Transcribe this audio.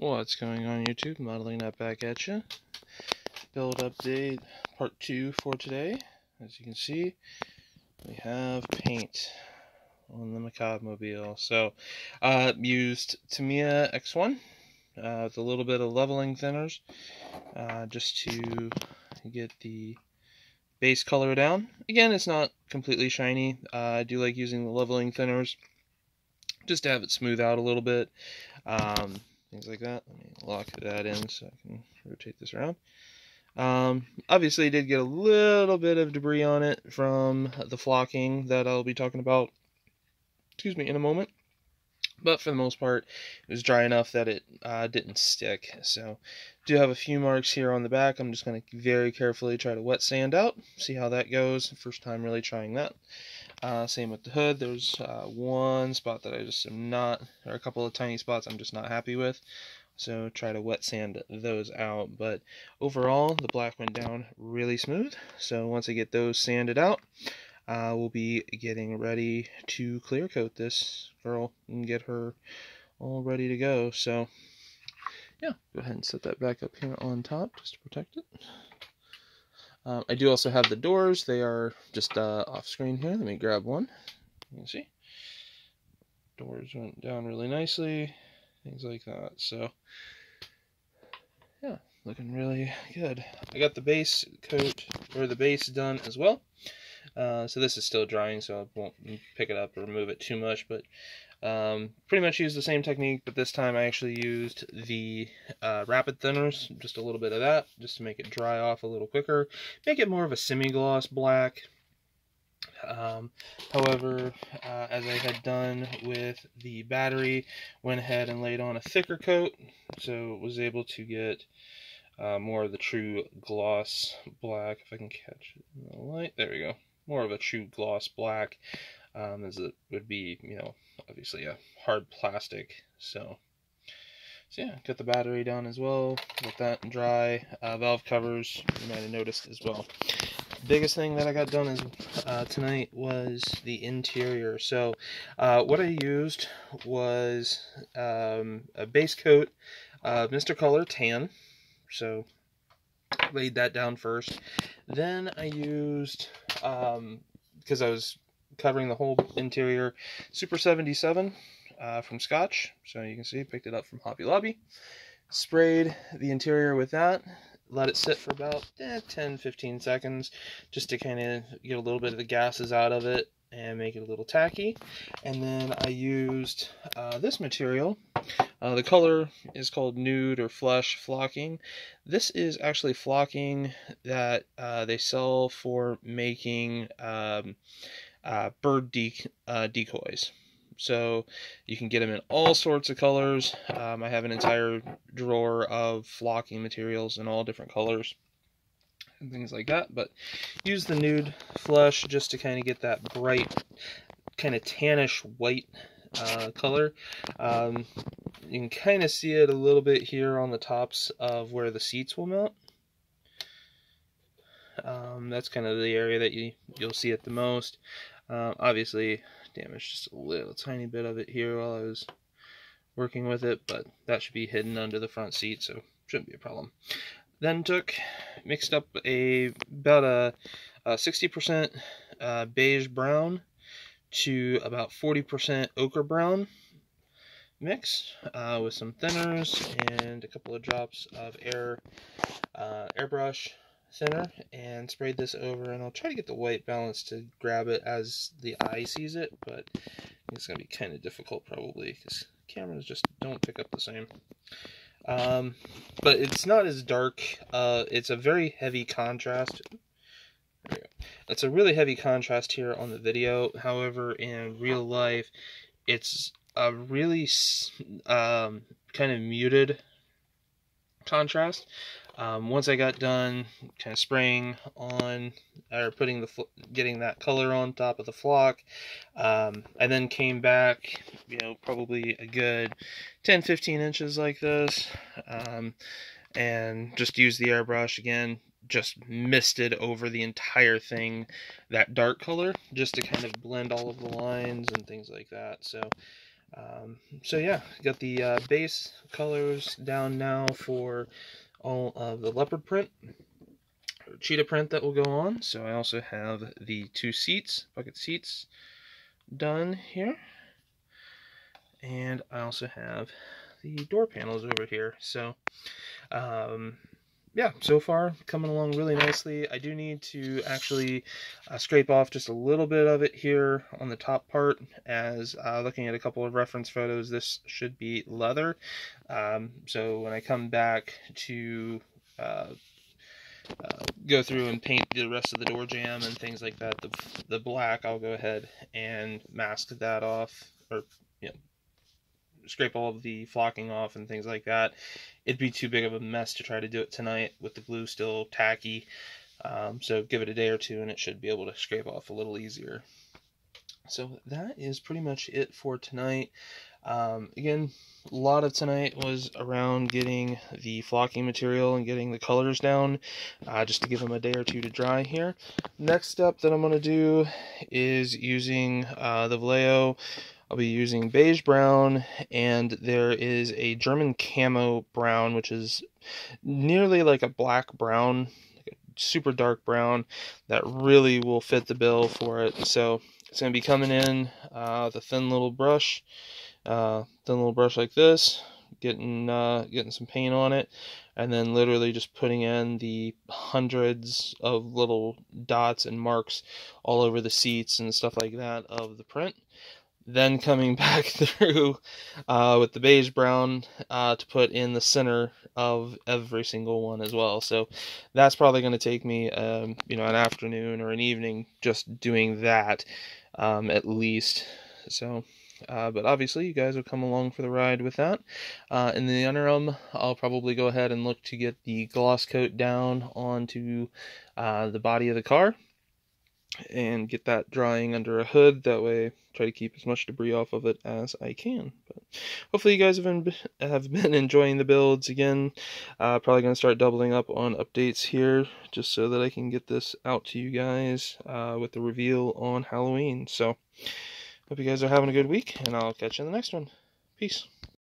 What's going on YouTube? Modeling that back at you. Build update part 2 for today. As you can see, we have paint on the Macabre Mobile. So, uh, used Tamiya X1 uh, with a little bit of leveling thinners uh, just to get the base color down. Again, it's not completely shiny. Uh, I do like using the leveling thinners just to have it smooth out a little bit. Um, things like that. Let me lock that in so I can rotate this around. Um, obviously, did get a little bit of debris on it from the flocking that I'll be talking about, excuse me, in a moment. But for the most part, it was dry enough that it uh, didn't stick. So, do have a few marks here on the back. I'm just going to very carefully try to wet sand out, see how that goes. First time really trying that. Uh, same with the hood. There's uh, one spot that I just am not, or a couple of tiny spots I'm just not happy with. So try to wet sand those out. But overall, the black went down really smooth. So once I get those sanded out, uh, we'll be getting ready to clear coat this girl and get her all ready to go. So yeah, go ahead and set that back up here on top just to protect it. Um, I do also have the doors. They are just uh, off screen here. Let me grab one. You can see. Doors went down really nicely. Things like that. So, yeah, looking really good. I got the base coat, or the base done as well. Uh, so this is still drying, so I won't pick it up or remove it too much, but um, pretty much used the same technique, but this time I actually used the uh, rapid thinners, just a little bit of that, just to make it dry off a little quicker, make it more of a semi-gloss black. Um, however, uh, as I had done with the battery, went ahead and laid on a thicker coat, so was able to get uh, more of the true gloss black, if I can catch it in the light, there we go, more of a true gloss black, um, as it would be, you know, obviously a hard plastic. So, so yeah, got the battery done as well. Let that dry. Uh, valve covers, you might have noticed as well. Biggest thing that I got done is uh, tonight was the interior. So, uh, what I used was um, a base coat of Mr. Color Tan. So, laid that down first. Then I used, um, because I was covering the whole interior. Super 77 uh, from Scotch. So you can see, picked it up from Hobby Lobby. Sprayed the interior with that. Let it sit for about eh, 10 15 seconds just to kind of get a little bit of the gases out of it and make it a little tacky. And then I used uh, this material. Uh, the color is called Nude or Flesh Flocking. This is actually flocking that uh, they sell for making um, uh, bird uh, decoys. So you can get them in all sorts of colors. Um, I have an entire drawer of flocking materials in all different colors and things like that. But use the nude flesh just to kind of get that bright, kind of tannish white uh, color. Um, you can kind of see it a little bit here on the tops of where the seats will mount. Um, that's kind of the area that you, you'll see it the most. Uh, obviously, damaged just a little tiny bit of it here while I was working with it, but that should be hidden under the front seat, so shouldn't be a problem. Then took, mixed up a about a 60% uh, beige brown to about 40% ochre brown mix uh, with some thinners and a couple of drops of air uh, airbrush thinner and sprayed this over and I'll try to get the white balance to grab it as the eye sees it but it's gonna be kind of difficult probably because cameras just don't pick up the same. Um, but it's not as dark uh, it's a very heavy contrast. It's a really heavy contrast here on the video. However in real life it's a really um, kind of muted contrast um, once I got done kind of spraying on or putting the getting that color on top of the flock, um, I then came back, you know, probably a good 10 15 inches like this, um, and just used the airbrush again, just misted over the entire thing that dark color just to kind of blend all of the lines and things like that. So Um, so yeah, got the uh, base colors down now for all of the leopard print, cheetah print that will go on. So I also have the two seats, bucket seats, done here. And I also have the door panels over here. So, um, yeah, so far coming along really nicely. I do need to actually uh, scrape off just a little bit of it here on the top part as uh, looking at a couple of reference photos, this should be leather. Um, so when I come back to uh, uh, go through and paint the rest of the door jamb and things like that, the, the black, I'll go ahead and mask that off or you know, scrape all of the flocking off and things like that. It'd be too big of a mess to try to do it tonight with the glue still tacky. Um, so give it a day or two and it should be able to scrape off a little easier. So that is pretty much it for tonight. Um, again, a lot of tonight was around getting the flocking material and getting the colors down, uh, just to give them a day or two to dry here. Next step that I'm going to do is using uh, the Vallejo I'll be using beige brown, and there is a German camo brown, which is nearly like a black brown, super dark brown, that really will fit the bill for it. So it's going to be coming in uh, with a thin little brush, uh, thin little brush like this, getting uh, getting some paint on it, and then literally just putting in the hundreds of little dots and marks all over the seats and stuff like that of the print then coming back through uh, with the beige brown uh, to put in the center of every single one as well. So that's probably going to take me, um, you know, an afternoon or an evening just doing that um, at least. So. Uh, but obviously, you guys will come along for the ride with that. Uh, in the interim, I'll probably go ahead and look to get the gloss coat down onto uh, the body of the car and get that drying under a hood. That way, try to keep as much debris off of it as I can. But hopefully, you guys have been have been enjoying the builds again. Uh, probably gonna start doubling up on updates here, just so that I can get this out to you guys uh, with the reveal on Halloween. So, hope you guys are having a good week, and I'll catch you in the next one. Peace.